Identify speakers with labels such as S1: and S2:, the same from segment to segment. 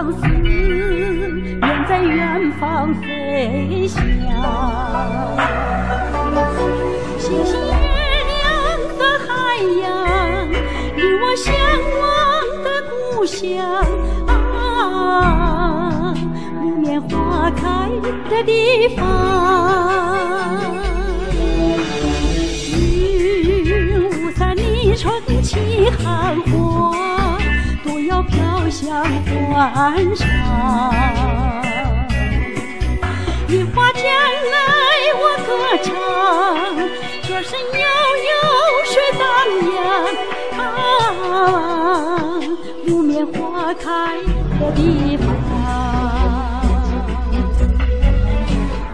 S1: 相思远在远方飞翔，星星月亮和海洋，与我向往的故乡，啊，木棉花开的地方，云雾散，你撑起寒花。向关上。樱花江来我歌唱，歌声悠悠水荡漾。啊，木棉花开的地方。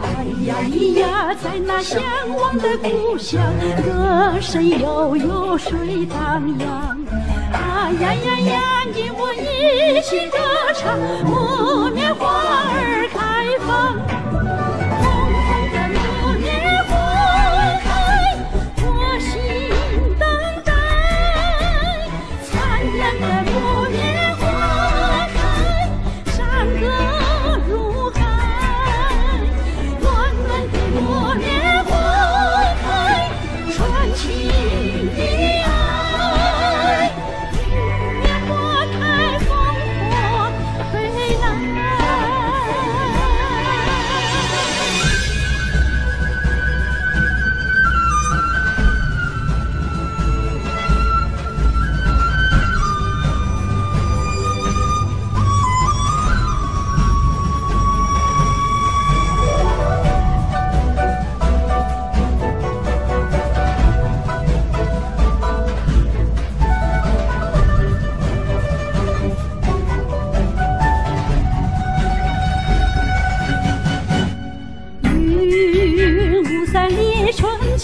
S1: 哎呀咿呀，在那向往的故乡，歌声悠悠水荡漾。啊呀呀呀，你我一起歌唱，木棉花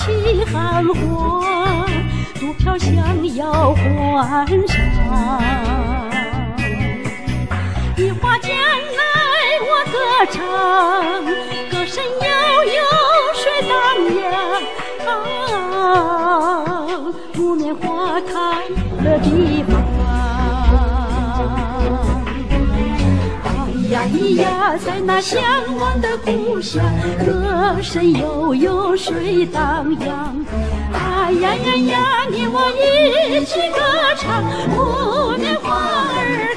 S1: 春气寒花，独飘香，要欢上。一花江来我歌唱，歌声悠悠水荡漾。啊，木棉花开的地方哎呀，在那向往的故乡，歌声悠悠水荡漾。哎呀呀呀，你我一起歌唱，木棉花儿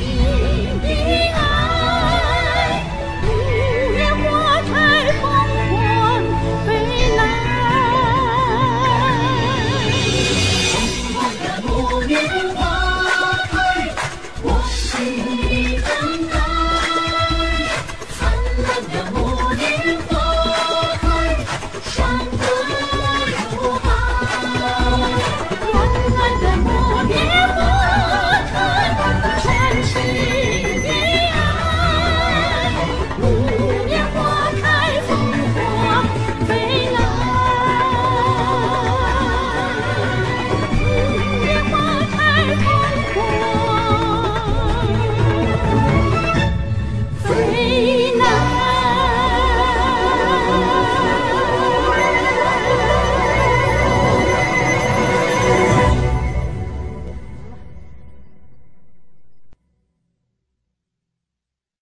S1: Sim.